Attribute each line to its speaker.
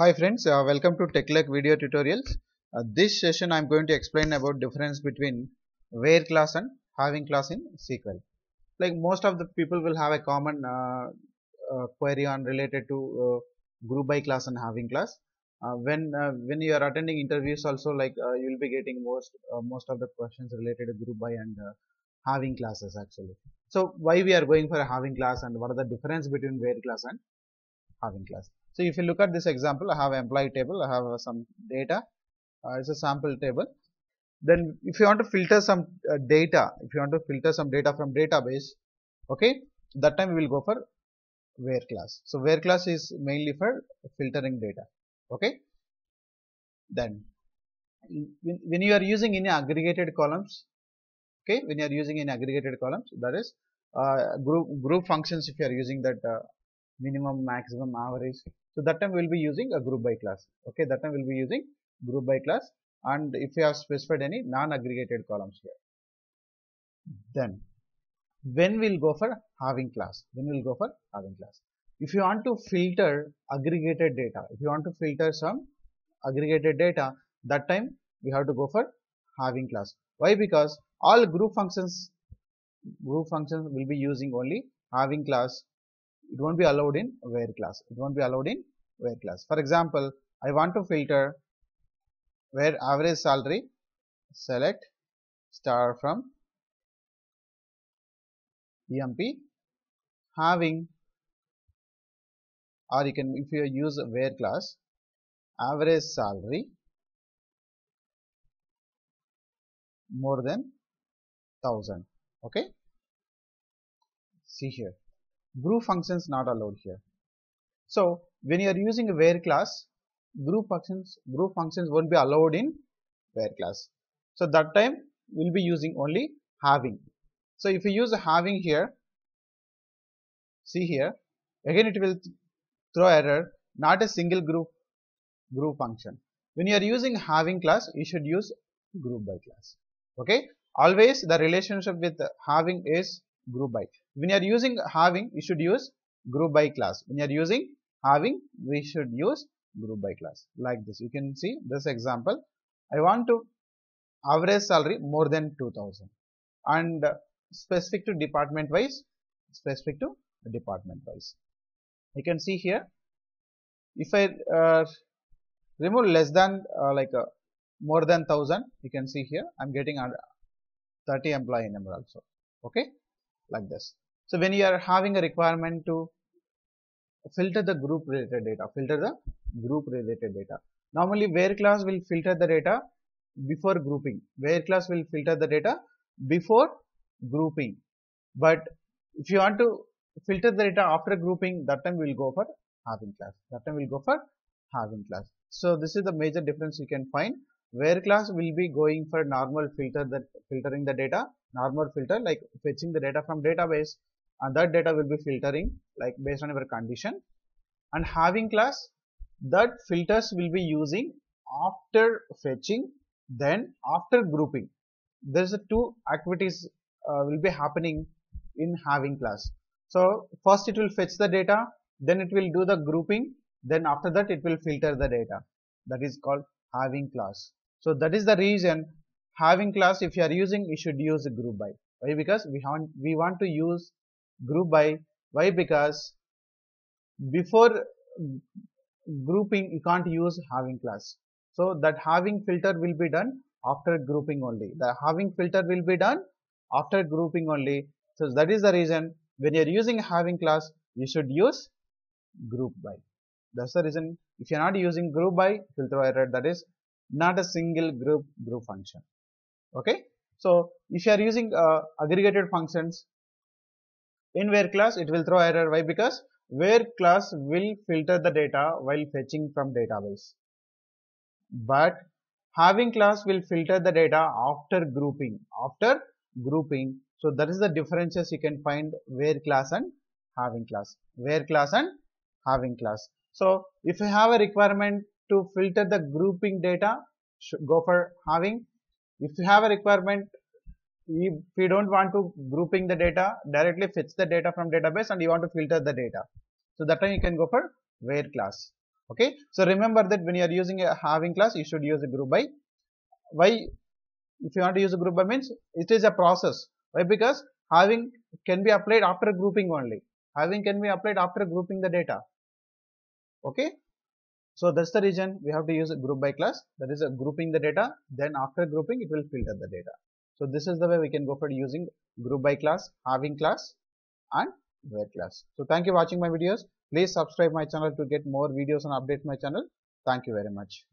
Speaker 1: Hi friends, uh, welcome to TechLake video tutorials. Uh, this session I am going to explain about difference between where clause and having clause in SQL. Like most of the people will have a common uh, uh, query on related to uh, group by clause and having clause. Uh, when when you are attending interviews also like you will be getting most most of the questions related to group by and having clauses actually. So why we are going for a having clause and what are the difference between where clause and having clause. So if you look at this example, I have employee table, I have some data, uh, it's a sample table. Then if you want to filter some uh, data, if you want to filter some data from database, okay, that time we will go for where clause. So where clause is mainly for filtering data, okay. Then when you are using any aggregated columns, okay, when you are using any aggregated columns, that is uh, group group functions. If you are using that uh, minimum, maximum, average. So that time we will be using a group by clause. Okay, that time we will be using group by clause and if you have specified any non-aggregated columns here. Then when we'll go for having clause, when we'll go for having clause. If you want to filter aggregated data, if you want to filter some aggregated data, that time we have to go for having clause. Why? Because all group functions, group functions will be using only having clause it won't be allowed in where clause. It won't be allowed in where clause. For example i want to filter where average salary select star from emp having or you can if you use where clause average salary more than 1000 okay? See here group functions not allowed here. So when you are using a where clause, group functions group functions won't be allowed in where clause. So that time we'll be using only having. So if you use having here, see here again it will throw error not a single group group function. When you are using having clause, you should use group by clause. Okay, always the relationship with having is group by. When you are using having you should use group by clause. When you are using having we should use group by clause. Like this. You can see this example. I want to average salary more than 2000 and specific to department wise specific to department wise. You can see here. If I uh, remove less than uh, like uh, more than 1000 you can see here I'm getting 30 employee number also. Okay like this so when you are having a requirement to filter the group related data, filter the group related data. Normally where clause will filter the data before grouping. Where clause will filter the data before grouping. But if you want to filter the data after grouping, that time we will go for having clause. That time we will go for having clause. So this is the major difference you can find. Where clause will be going for normal filter that filtering the data, normal filter like fetching the data from database and that data will be filtering like based on your condition. And having clause that filters will be using after fetching then after grouping. There is a two activities uh, will be happening in having clause. So first it will fetch the data then it will do the grouping then after that it will filter the data. That is called having clause so that is the reason having clause if you are using you should use group by. Why? Because we want we want to use group by. Why? Because before grouping you can't use having clause. So that having filter will be done after grouping only. The having filter will be done after grouping only. So that is the reason when you are using having clause you should use group by. That's the reason. If you are not using group by filter error that is not a single group group function. Okay? So if you are using uh, aggregated functions in where clause it will throw error. Why? Because where clause will filter the data while fetching from database. But having clause will filter the data after grouping after grouping. So that is the differences you can find where clause and having clause where clause and having clause. So if you have a requirement to filter the grouping data go for having. If you have a requirement if we don't want to grouping the data directly fetch the data from database and you want to filter the data. So that time you can go for where clause. Okay? So remember that when you are using a having clause you should use a group by. Why? If you want to use a group by means it is a process. Why? Because having can be applied after grouping only. Having can be applied after grouping the data. Okay so that's the reason we have to use a group by clause. That is a grouping the data. Then after grouping it will filter the data. So this is the way we can go for using group by clause having clause and where clause. So thank you for watching my videos. Please subscribe my channel to get more videos and update my channel. Thank you very much